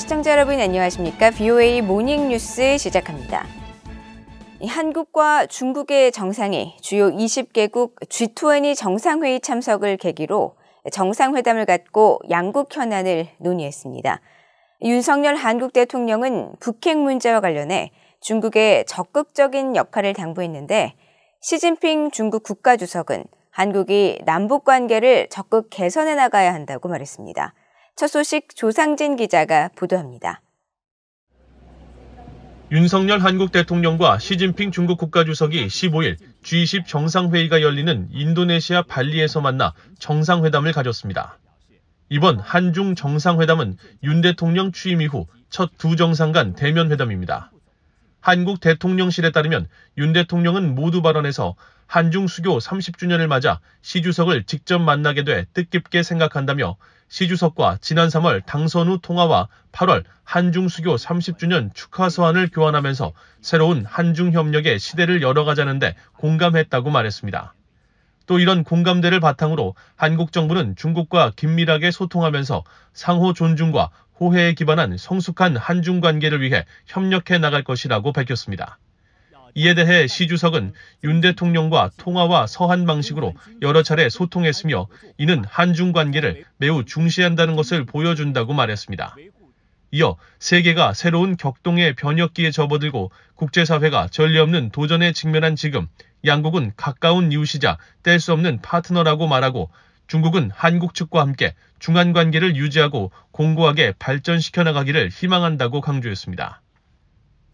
시청자 여러분 안녕하십니까? VOA 모닝 뉴스 시작합니다. 한국과 중국의 정상이 주요 20개국 G20 정상회의 참석을 계기로 정상회담을 갖고 양국 현안을 논의했습니다. 윤석열 한국 대통령은 북핵 문제와 관련해 중국에 적극적인 역할을 당부했는데 시진핑 중국 국가주석은 한국이 남북 관계를 적극 개선해 나가야 한다고 말했습니다. 첫 소식 조상진 기자가 보도합니다. 윤석열 한국 대통령과 시진핑 중국 국가주석이 15일 G20 정상회의가 열리는 인도네시아 발리에서 만나 정상회담을 가졌습니다. 이번 한중 정상회담은 윤 대통령 취임 이후 첫 두 정상 간 대면 회담입니다. 한국 대통령실에 따르면 윤 대통령은 모두 발언에서 한중 수교 30주년을 맞아 시 주석을 직접 만나게 돼 뜻깊게 생각한다며 시 주석과 지난 3월 당선 후 통화와 8월 한중 수교 30주년 축하 서한을 교환하면서 새로운 한중 협력의 시대를 열어가자는데 공감했다고 말했습니다. 또 이런 공감대를 바탕으로 한국 정부는 중국과 긴밀하게 소통하면서 상호 존중과 호혜에 기반한 성숙한 한중 관계를 위해 협력해 나갈 것이라고 밝혔습니다. 이에 대해 시 주석은 윤 대통령과 통화와 서한 방식으로 여러 차례 소통했으며 이는 한중 관계를 매우 중시한다는 것을 보여준다고 말했습니다. 이어 세계가 새로운 격동의 변혁기에 접어들고 국제사회가 전례 없는 도전에 직면한 지금 양국은 가까운 이웃이자 뗄 수 없는 파트너라고 말하고 중국은 한국 측과 함께 중한 관계를 유지하고 공고하게 발전시켜 나가기를 희망한다고 강조했습니다.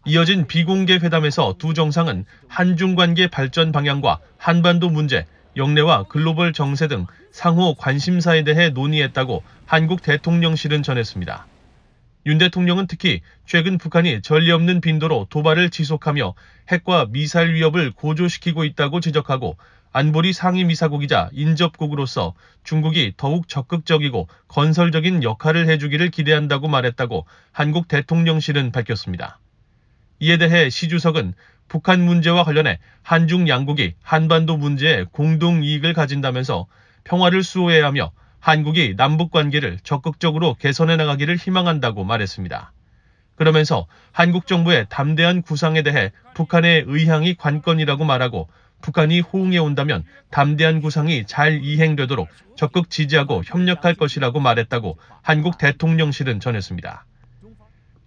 이어진 비공개 회담에서 두 정상은 한중 관계 발전 방향과 한반도 문제, 영내와 글로벌 정세 등 상호 관심사에 대해 논의했다고 한국 대통령실은 전했습니다. 윤 대통령은 특히 최근 북한이 전례 없는 빈도로 도발을 지속하며 핵과 미사일 위협을 고조시키고 있다고 지적하고 안보리 상임이사국이자 인접국으로서 중국이 더욱 적극적이고 건설적인 역할을 해주기를 기대한다고 말했다고 한국 대통령실은 밝혔습니다. 이에 대해 시 주석은 북한 문제와 관련해 한중 양국이 한반도 문제에 공동 이익을 가진다면서 평화를 수호해야 하며 한국이 남북 관계를 적극적으로 개선해 나가기를 희망한다고 말했습니다. 그러면서 한국 정부의 담대한 구상에 대해 북한의 의향이 관건이라고 말하고 북한이 호응해 온다면 담대한 구상이 잘 이행되도록 적극 지지하고 협력할 것이라고 말했다고 한국 대통령실은 전했습니다.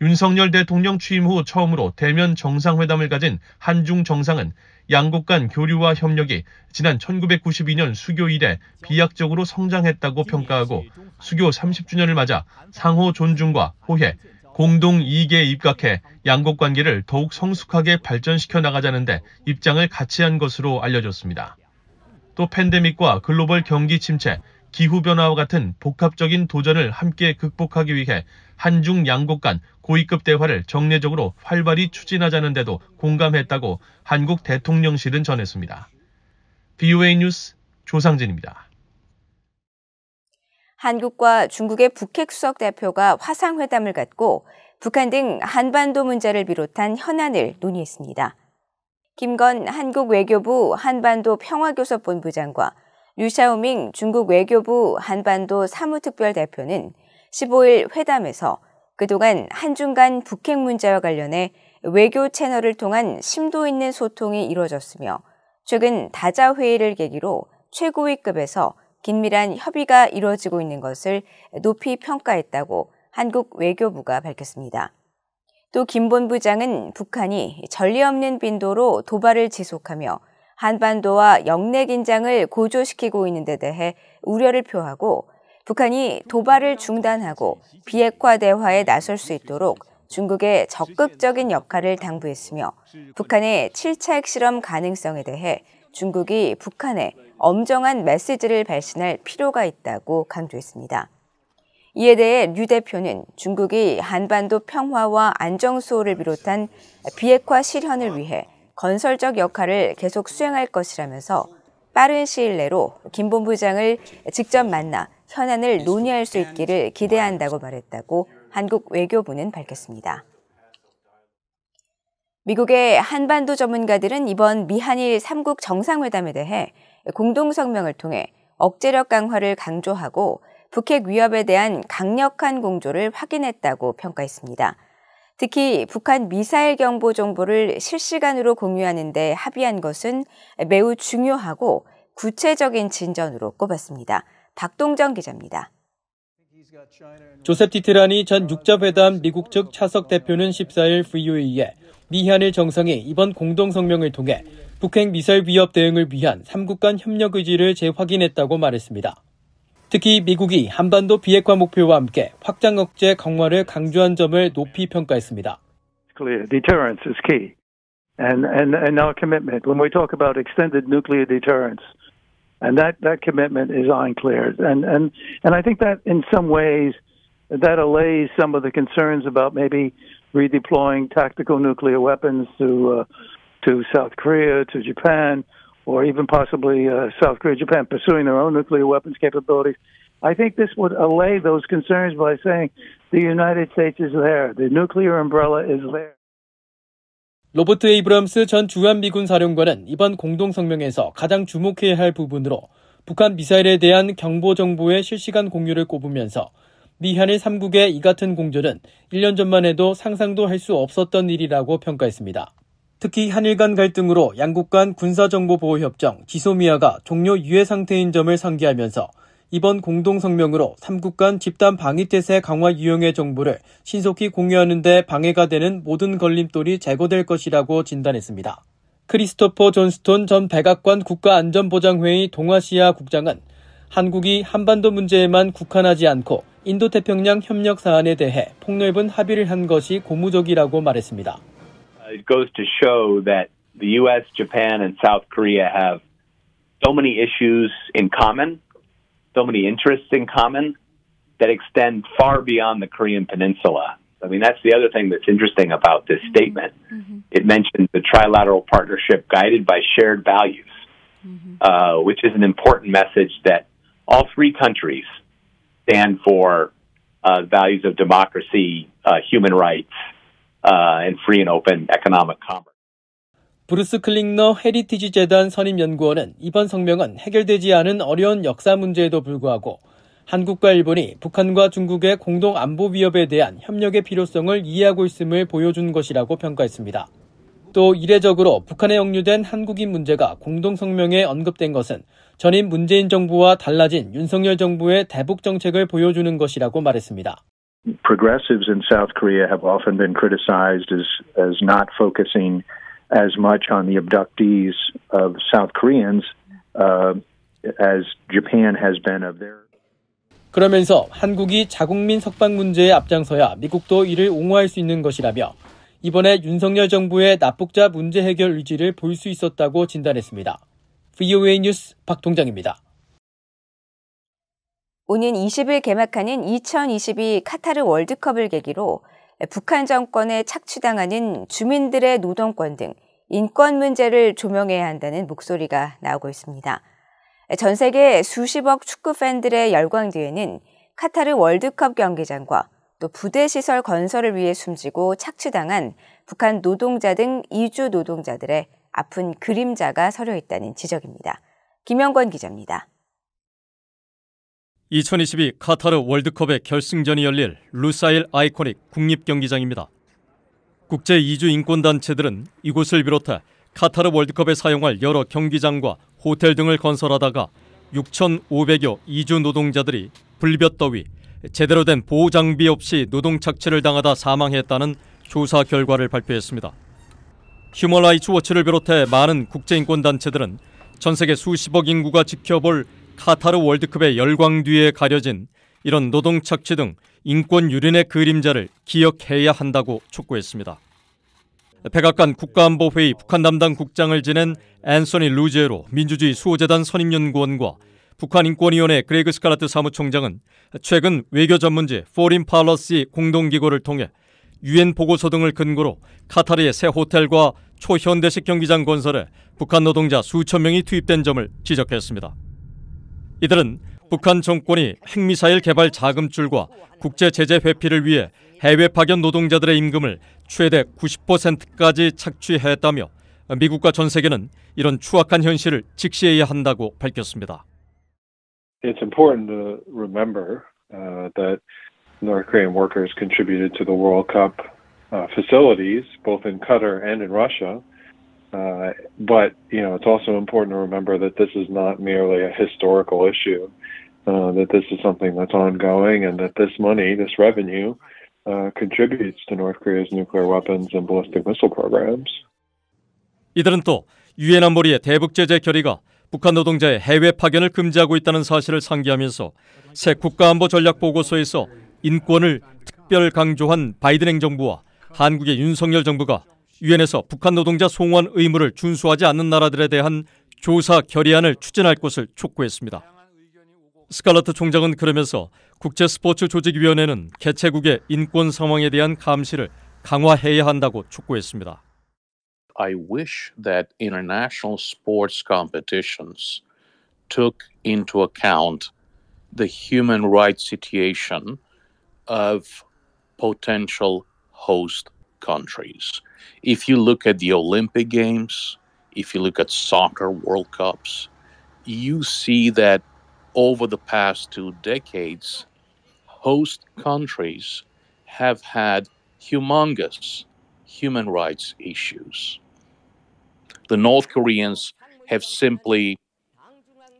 윤석열 대통령 취임 후 처음으로 대면 정상회담을 가진 한중 정상은 양국 간 교류와 협력이 지난 1992년 수교 이래 비약적으로 성장했다고 평가하고 수교 30주년을 맞아 상호 존중과 호혜, 공동 이익에 입각해 양국 관계를 더욱 성숙하게 발전시켜 나가자는데 입장을 같이 한 것으로 알려졌습니다. 또 팬데믹과 글로벌 경기 침체, 기후변화와 같은 복합적인 도전을 함께 극복하기 위해 한중 양국 간 고위급 대화를 정례적으로 활발히 추진하자는 데도 공감했다고 한국 대통령실은 전했습니다. BOA 뉴스 조상진입니다. 한국과 중국의 북핵 수석 대표가 화상회담을 갖고 북한 등 한반도 문제를 비롯한 현안을 논의했습니다. 김건 한국 외교부 한반도 평화교섭본부장과 류샤오밍 중국 외교부 한반도 사무특별 대표는 15일 회담에서 그동안 한중 간 북핵 문제와 관련해 외교 채널을 통한 심도 있는 소통이 이루어졌으며 최근 다자 회의를 계기로 최고위급에서 긴밀한 협의가 이루어지고 있는 것을 높이 평가했다고 한국 외교부가 밝혔습니다. 또 김 본부장은 북한이 전례 없는 빈도로 도발을 지속하며 한반도와 영내 긴장을 고조시키고 있는 데 대해 우려를 표하고 북한이 도발을 중단하고 비핵화 대화에 나설 수 있도록 중국의 적극적인 역할을 당부했으며 북한의 7차 핵실험 가능성에 대해 중국이 북한에 엄정한 메시지를 발신할 필요가 있다고 강조했습니다. 이에 대해 류 대표는 중국이 한반도 평화와 안정 수호를 비롯한 비핵화 실현을 위해 건설적 역할을 계속 수행할 것이라면서 빠른 시일 내로 김 본부장을 직접 만나 현안을 논의할 수 있기를 기대한다고 말했다고 한국 외교부는 밝혔습니다. 미국의 한반도 전문가들은 이번 미한일 3국 정상회담에 대해 공동성명을 통해 억제력 강화를 강조하고 북핵 위협에 대한 강력한 공조를 확인했다고 평가했습니다. 특히 북한 미사일 경보 정보를 실시간으로 공유하는 데 합의한 것은 매우 중요하고 구체적인 진전으로 꼽았습니다. 박동정 기자입니다. 조셉 티트라니 전 육자회담 미국 측 차석 대표는 14일 VOA에 미 한일 정상이 이번 공동 성명을 통해 북핵 미사일 위협 대응을 위한 3국 간 협력 의지를 재확인했다고 말했습니다. 특히 미국이 한반도 비핵화 목표와 함께 확장 억제 강화를 강조한 점을 높이 평가했습니다. Deterrence is key. And, and, and our commitment, when we talk about extended nuclear deterrence, and that, that commitment is ironclad. And, and, and I think that in some ways, that allays some of the concerns about maybe redeploying tactical nuclear weapons to, uh, to South Korea, to Japan, or even possibly uh, South Korea, Japan pursuing their own nuclear weapons capabilities. I think this would allay those concerns by saying the United States is there. The nuclear umbrella is there. 로버트 에이브럼스 전 주한미군 사령관은 이번 공동성명에서 가장 주목해야 할 부분으로 북한 미사일에 대한 경보 정보의 실시간 공유를 꼽으면서 미한일 3국의 이 같은 공조는 1년 전만 해도 상상도 할 수 없었던 일이라고 평가했습니다. 특히 한일 간 갈등으로 양국 간 군사정보보호협정 지소미아가 종료 유예 상태인 점을 상기하면서 이번 공동성명으로 3국 간 집단 방위태세 강화 유형의 정보를 신속히 공유하는 데 방해가 되는 모든 걸림돌이 제거될 것이라고 진단했습니다. 크리스토퍼 존스톤 전 백악관 국가안전보장회의 동아시아 국장은 한국이 한반도 문제에만 국한하지 않고 인도태평양 협력 사안에 대해 폭넓은 합의를 한 것이 고무적이라고 말했습니다. It goes to show that the U.S., Japan, and South Korea have so many issues in common. so many interests in common that extend far beyond the Korean Peninsula. I mean, that's the other thing that's interesting about this mm-hmm. statement. Mm-hmm. It mentions the trilateral partnership guided by shared values, mm-hmm. uh, which is an important message that all three countries stand for uh, values of democracy, uh, human rights, and free and open economic commerce. 브루스 클링너 헤리티지 재단 선임 연구원은 이번 성명은 해결되지 않은 어려운 역사 문제에도 불구하고 한국과 일본이 북한과 중국의 공동 안보 위협에 대한 협력의 필요성을 이해하고 있음을 보여준 것이라고 평가했습니다. 또 이례적으로 북한에 억류된 한국인 문제가 공동 성명에 언급된 것은 전임 문재인 정부와 달라진 윤석열 정부의 대북 정책을 보여주는 것이라고 말했습니다. Progressives in South Korea have often been criticized as as not focusing as much on the abductees of South Koreans uh, as Japan has been of their. 그러면서 한국이 자국민 석방 문제에 앞장서야 미국도 이를 옹호할 수 있는 것이라며 이번에 윤석열 정부의 납북자 문제 해결 의지를 볼 수 있었다고 진단했습니다. VOA 뉴스 박동장입니다. 오는 20일 개막하는 2022 카타르 월드컵을 계기로 북한 정권에 착취당하는 주민들의 노동권 등 인권 문제를 조명해야 한다는 목소리가 나오고 있습니다. 전 세계 수십억 축구 팬들의 열광 뒤에는 카타르 월드컵 경기장과 또 부대 시설 건설을 위해 숨지고 착취당한 북한 노동자 등 이주 노동자들의 아픈 그림자가 서려 있다는 지적입니다. 김영권 기자입니다. 2022 카타르 월드컵의 결승전이 열릴 루사일 아이코닉 국립경기장입니다. 국제 이주 인권단체들은 이곳을 비롯해 카타르 월드컵에 사용할 여러 경기장과 호텔 등을 건설하다가 6,500여 이주 노동자들이 불볕 더위, 제대로 된 보호 장비 없이 노동 착취를 당하다 사망했다는 조사 결과를 발표했습니다. 휴먼라이츠 워치를 비롯해 많은 국제인권단체들은 전 세계 수십억 인구가 지켜볼 카타르 월드컵의 열광 뒤에 가려진 이런 노동 착취 등 인권 유린의 그림자를 기억해야 한다고 촉구했습니다. 백악관 국가안보회의 북한 담당 국장을 지낸 앤서니 루제로 민주주의 수호재단 선임연구원과 북한 인권위원회 그레그 스칼라튜 사무총장은 최근 외교 전문지 Foreign Policy 공동기고를 통해 유엔 보고서 등을 근거로 카타르의 새 호텔과 초현대식 경기장 건설에 북한 노동자 수천 명이 투입된 점을 지적했습니다. 이들은 북한 정권이 핵미사일 개발 자금줄과 국제 제재 회피를 위해 해외 파견 노동자들의 임금을 최대 90%까지 착취했다며 미국과 전 세계는 이런 추악한 현실을 직시해야 한다고 밝혔습니다. it's important to remember uh, that North Korean workers contributed to the World Cup uh, facilities, both in Qatar and in Russia. Uh, but you know, it's also important to remember that this is not merely a historical issue. Uh, that this is something that's ongoing, and that this money, this revenue, uh, contributes to North Korea's nuclear weapons and ballistic missile programs. 이들은 또 유엔 안보리의 대북 제재 결의가 북한 노동자의 해외 파견을 금지하고 있다는 사실을 상기하면서 새 국가안보 전략 보고서에서 인권을 특별 강조한 바이든 행정부와 한국의 윤석열 정부가 유엔에서 북한 노동자 송환 의무를 준수하지 않는 나라들에 대한 조사 결의안을 추진할 것을 촉구했습니다. 스칼러트 총장은 그러면서 국제 스포츠 조직위원회는 개최국의 인권 상황에 대한 감시를 강화해야 한다고 촉구했습니다. I wish that international sports competitions took into account the human rights situation of potential host countries. If you look at the Olympic Games, if you look at soccer World Cups, you see that over the past two decades, host countries have had humongous human rights issues. The North Koreans have simply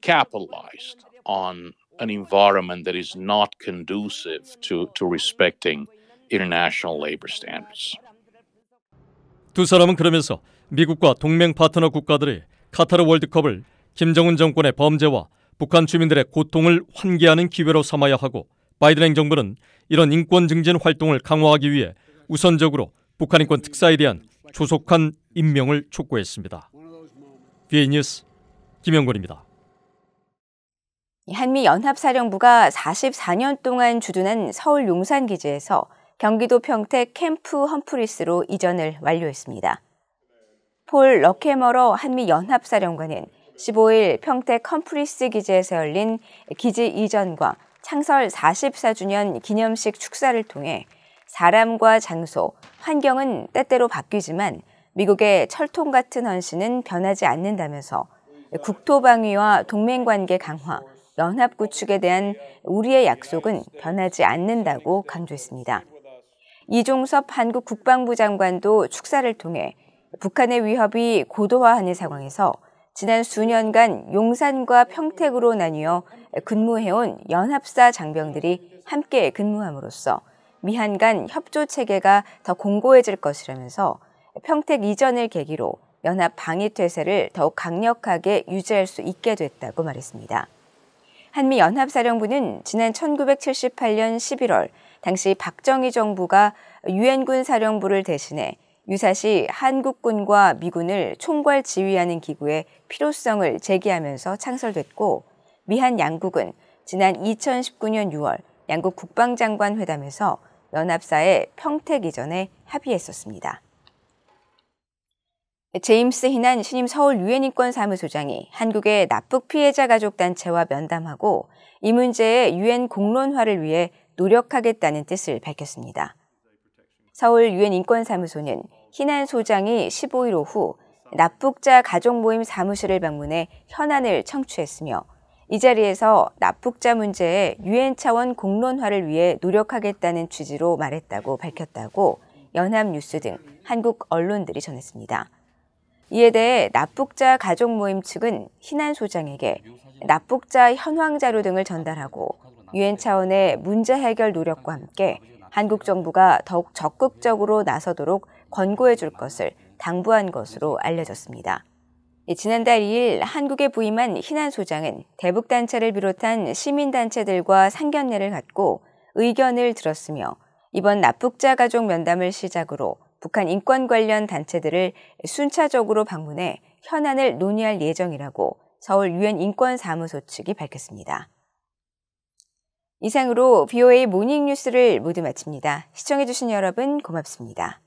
capitalized on an environment that is not conducive to, to respecting international labor standards. 두 사람은 그러면서 미국과 동맹 파트너 국가들이 카타르 월드컵을 김정은 정권의 범죄와 북한 주민들의 고통을 환기하는 기회로 삼아야 하고 바이든 행정부는 이런 인권 증진 활동을 강화하기 위해 우선적으로 북한 인권 특사에 대한 조속한 임명을 촉구했습니다. VOA 뉴스 김영권입니다. 한미 연합사령부가 44년 동안 주둔한 서울 용산 기지에서 경기도 평택 캠프 험프리스로 이전을 완료했습니다. 폴 러캐머라 한미 연합사령관은 15일 평택 험프리스 기지에서 열린 기지 이전과 창설 44주년 기념식 축사를 통해 사람과 장소, 환경은 때때로 바뀌지만 미국의 철통 같은 헌신은 변하지 않는다면서 국토 방위와 동맹 관계 강화, 연합 구축에 대한 우리의 약속은 변하지 않는다고 강조했습니다. 이종섭 한국 국방부 장관도 축사를 통해 북한의 위협이 고도화하는 상황에서 지난 수년간 용산과 평택으로 나뉘어 근무해온 연합사 장병들이 함께 근무함으로써 미한 간 협조 체계가 더 공고해질 것이라면서 평택 이전을 계기로 연합 방위 태세를 더욱 강력하게 유지할 수 있게 됐다고 말했습니다. 한미 연합사령부는 지난 1978년 11월 당시 박정희 정부가 유엔군 사령부를 대신해 유사시 한국군과 미군을 총괄 지휘하는 기구의 필요성을 제기하면서 창설됐고 미한 양국은 지난 2019년 6월 양국 국방장관 회담에서 연합사의 평택 이전에 합의했었습니다. 제임스 희난 신임 서울 유엔인권 사무소장이 한국의 납북 피해자 가족 단체와 면담하고 이 문제의 유엔 공론화를 위해 노력하겠다는 뜻을 밝혔습니다. 서울 유엔인권사무소는 희난 소장이 15일 오후 납북자 가족 모임 사무실을 방문해 현안을 청취했으며 이 자리에서 납북자 문제의 유엔 차원 공론화를 위해 노력하겠다는 취지로 말했다고 밝혔다고 연합뉴스 등 한국 언론들이 전했습니다. 이에 대해 납북자 가족 모임 측은 희난 소장에게 납북자 현황 자료 등을 전달하고 유엔 차원의 문제 해결 노력과 함께 한국 정부가 더욱 적극적으로 나서도록 권고해 줄 것을 당부한 것으로 알려졌습니다. 지난달 2일 한국에 부임한 희난 소장은 대북 단체를 비롯한 시민 단체들과 상견례를 갖고 의견을 들었으며 이번 납북자 가족 면담을 시작으로 북한 인권 관련 단체들을 순차적으로 방문해 현안을 논의할 예정이라고 서울 유엔 인권사무소 측이 밝혔습니다. 이상으로 BOA 모닝뉴스를 모두 마칩니다. 시청해주신 여러분 고맙습니다.